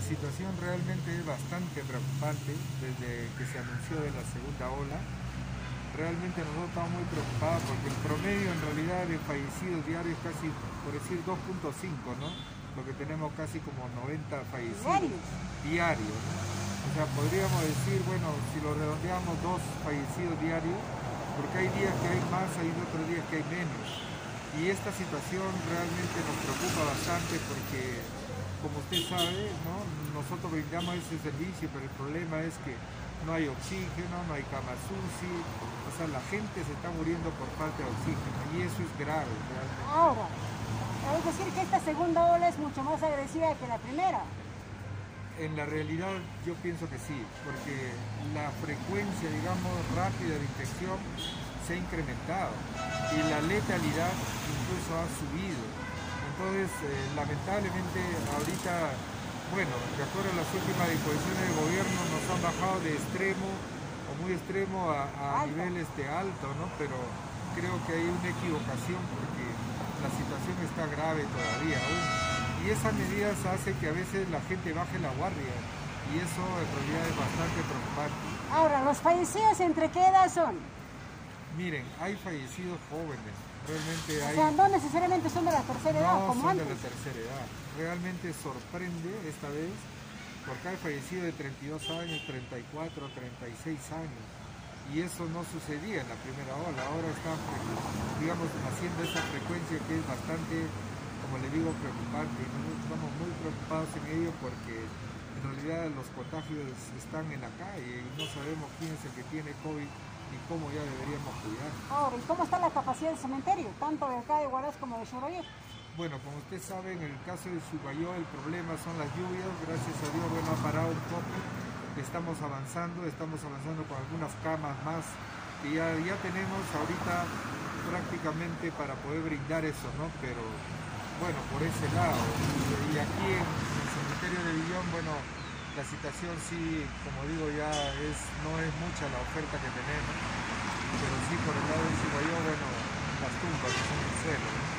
la situación realmente es bastante preocupante desde que se anunció de la segunda ola. Realmente nosotros estamos muy preocupados porque el promedio en realidad de fallecidos diarios es casi, por decir 2.5, ¿no? Lo que tenemos casi como 90 fallecidos diarios. O sea, podríamos decir, bueno, si lo redondeamos, dos fallecidos diarios, porque hay días que hay más, hay otros días que hay menos. Y esta situación realmente nos preocupa bastante porque como usted sabe, nosotros brindamos ese servicio, pero el problema es que no hay oxígeno, no hay cama sushi, o sea, la gente se está muriendo por falta de oxígeno y eso es grave. Realmente. Ahora, ¿hay decir que esta segunda ola es mucho más agresiva que la primera? En la realidad yo pienso que sí, porque la frecuencia, digamos, rápida de infección se ha incrementado y la letalidad incluso ha subido. Entonces, eh, lamentablemente, ahorita, bueno, de acuerdo a las últimas disposiciones del gobierno, nos han bajado de extremo o muy extremo a, nivel este, alto, ¿no? Pero creo que hay una equivocación porque la situación está grave todavía aún. Y esas medidas hacen que a veces la gente baje la guardia y eso en realidad es bastante preocupante. Ahora, ¿los fallecidos entre qué edad son? Miren, hay fallecidos jóvenes, realmente hay... O sea, no necesariamente son de la tercera edad, como son de la tercera edad. Realmente sorprende esta vez, porque hay fallecido de 32 años, 34, 36 años. Y eso no sucedía en la primera ola. Ahora están, digamos, haciendo esa frecuencia que es bastante, como le digo, preocupante. Y nosotros estamos muy preocupados en ello porque en realidad los contagios están en la calle y no sabemos quién es el que tiene COVID y cómo ya deberíamos cuidar. Ahora, ¿y cómo está la capacidad del cementerio, tanto de acá de Huaraz como de Churayó? Bueno, como usted sabe, en el caso de Subayó el problema son las lluvias, gracias a Dios, bueno, ha parado un poco, estamos avanzando, estamos avanzando con algunas camas más y ya, ya tenemos ahorita prácticamente para poder brindar eso, ¿no? Pero bueno, por ese lado. Y aquí en el cementerio de Villón, bueno, la situación sí, como digo, ya es, no es mucha la oferta que tenemos, pero sí por el lado de Chihuahua, bueno, las tumbas son en.